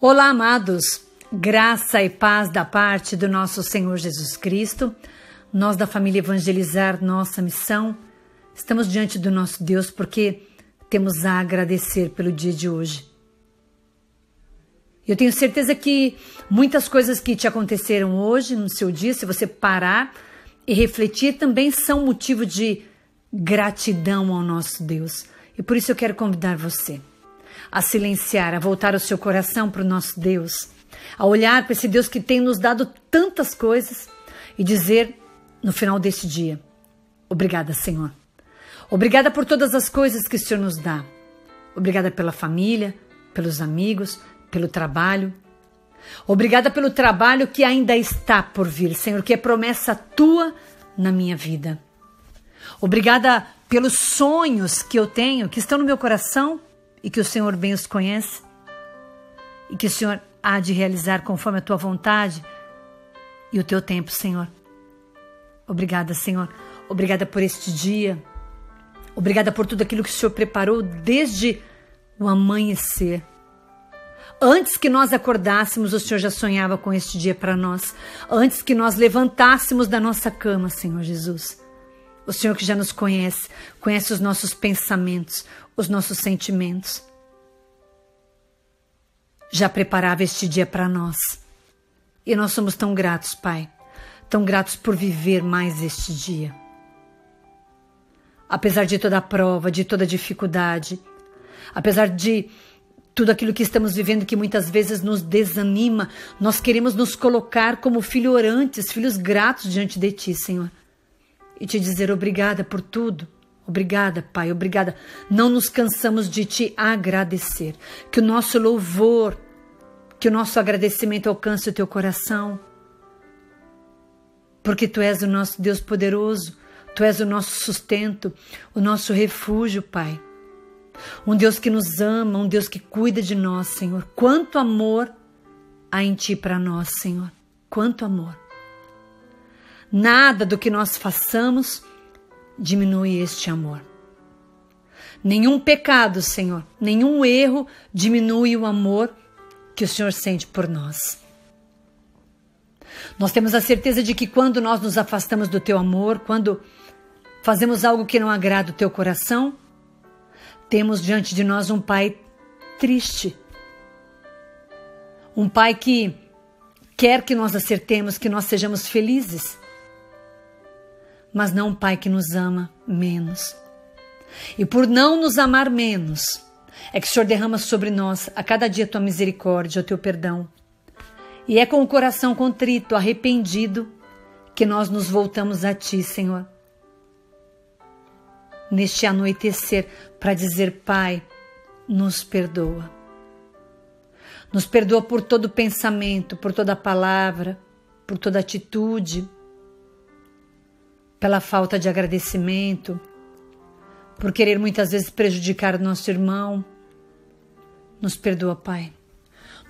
Olá, amados. Graça e paz da parte do nosso Senhor Jesus Cristo. Nós da família Evangelizar Nossa Missão estamos diante do nosso Deus porque temos a agradecer pelo dia de hoje. Eu tenho certeza que muitas coisas que te aconteceram hoje no seu dia, se você parar e refletir, também são motivo de gratidão ao nosso Deus. E por isso eu quero convidar você a silenciar, a voltar o seu coração para o nosso Deus, a olhar para esse Deus que tem nos dado tantas coisas e dizer no final deste dia: Obrigada, Senhor. Obrigada por todas as coisas que o Senhor nos dá. Obrigada pela família, pelos amigos, pelo trabalho. Obrigada pelo trabalho que ainda está por vir, Senhor, que é promessa tua na minha vida. Obrigada pelos sonhos que eu tenho, que estão no meu coração e que o Senhor bem os conhece e que o Senhor há de realizar conforme a tua vontade e o teu tempo, Senhor. Obrigada, Senhor. Obrigada por este dia. Obrigada por tudo aquilo que o Senhor preparou desde o amanhecer. Antes que nós acordássemos, o Senhor já sonhava com este dia para nós. Antes que nós levantássemos da nossa cama, Senhor Jesus. O Senhor que já nos conhece, conhece os nossos pensamentos, os nossos sentimentos. Já preparava este dia para nós. E nós somos tão gratos, Pai, tão gratos por viver mais este dia. Apesar de toda a prova, de toda a dificuldade, apesar de tudo aquilo que estamos vivendo que muitas vezes nos desanima, nós queremos nos colocar como filhos orantes, filhos gratos diante de Ti, Senhor, e te dizer obrigada por tudo Obrigada, Pai, obrigada. Não nos cansamos de te agradecer. Que o nosso louvor, que o nosso agradecimento alcance o teu coração. Porque tu és o nosso Deus poderoso, tu és o nosso sustento, o nosso refúgio, Pai. Um Deus que nos ama, um Deus que cuida de nós, Senhor. Quanto amor há em ti para nós, Senhor. Quanto amor. Nada do que nós façamos diminui este amor. Nenhum pecado, Senhor, nenhum erro diminui o amor que o Senhor sente por nós. Nós temos a certeza de que quando nós nos afastamos do teu amor, quando fazemos algo que não agrada o teu coração, temos diante de nós um pai triste. Um pai que quer que nós acertemos, que nós sejamos felizes mas não um Pai que nos ama menos. E por não nos amar menos, é que o Senhor derrama sobre nós a cada dia a tua misericórdia, o teu perdão. E é com o coração contrito, arrependido, que nós nos voltamos a ti, Senhor. Neste anoitecer, para dizer: Pai, nos perdoa. Nos perdoa por todo pensamento, por toda palavra, por toda atitude pela falta de agradecimento, por querer muitas vezes prejudicar nosso irmão. Nos perdoa, Pai.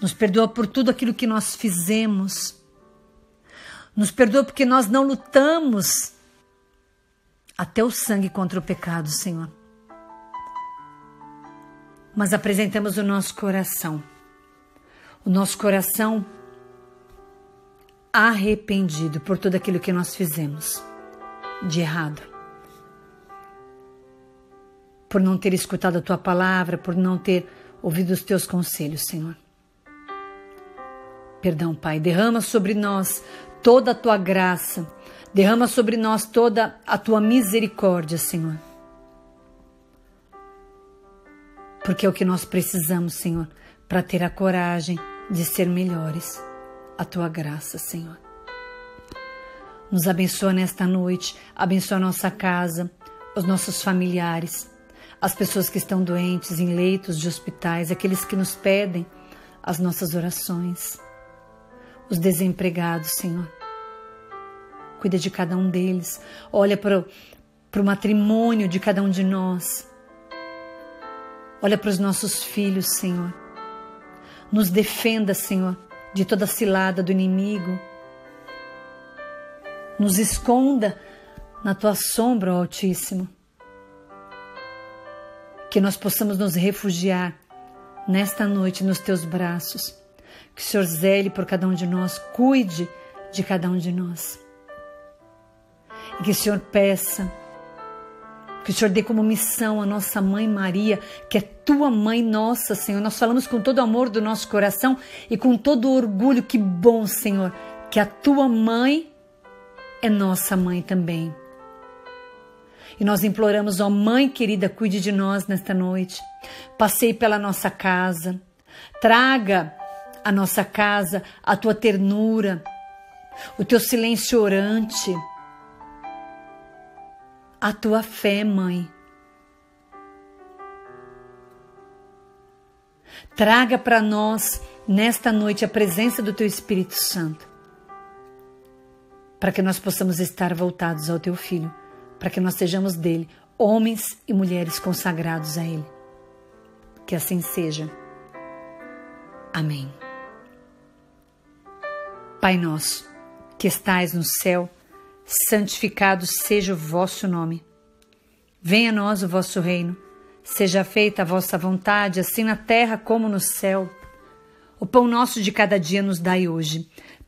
Nos perdoa por tudo aquilo que nós fizemos. Nos perdoa porque nós não lutamos até o sangue contra o pecado, Senhor. Mas apresentamos o nosso coração. O nosso coração arrependido por tudo aquilo que nós fizemos de errado. Por não ter escutado a tua palavra, por não ter ouvido os teus conselhos, Senhor. Perdão, Pai, derrama sobre nós toda a tua graça, derrama sobre nós toda a tua misericórdia, Senhor. Porque é o que nós precisamos, Senhor, para ter a coragem de ser melhores. A tua graça, Senhor. Nos abençoa nesta noite, abençoa nossa casa, os nossos familiares, as pessoas que estão doentes em leitos de hospitais, aqueles que nos pedem as nossas orações, os desempregados, Senhor. Cuida de cada um deles, olha para o, para o matrimônio de cada um de nós, olha para os nossos filhos, Senhor. Nos defenda, Senhor, de toda cilada do inimigo nos esconda na tua sombra, ó Altíssimo. Que nós possamos nos refugiar nesta noite nos teus braços, Que o Senhor zele por cada um de nós, cuide de cada um de nós. E que o Senhor peça, que o Senhor dê como missão a nossa mãe Maria, que é tua mãe nossa, Senhor. Nós falamos com todo o amor do nosso coração e com todo o orgulho. Que bom, Senhor, que a tua mãe é nossa mãe também. E nós imploramos, ó Mãe querida, cuide de nós nesta noite. Passei pela nossa casa, traga à nossa casa a tua ternura, o teu silêncio orante, a tua fé, Mãe. Traga para nós nesta noite a presença do teu Espírito Santo, para que nós possamos estar voltados ao teu Filho para que nós sejamos dele, homens e mulheres consagrados a ele. Que assim seja. Amém. Pai nosso, que estais no céu, santificado seja o vosso nome. Venha a nós o vosso reino. Seja feita a vossa vontade, assim na terra como no céu. O pão nosso de cada dia nos dai hoje.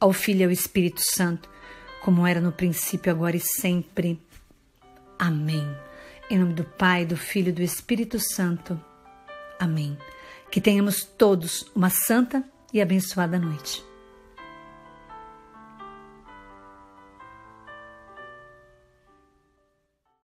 ao Filho e ao Espírito Santo como era no princípio, agora e sempre. Amém. Em nome do Pai, do Filho e do Espírito Santo. Amém. Que tenhamos todos uma santa e abençoada noite.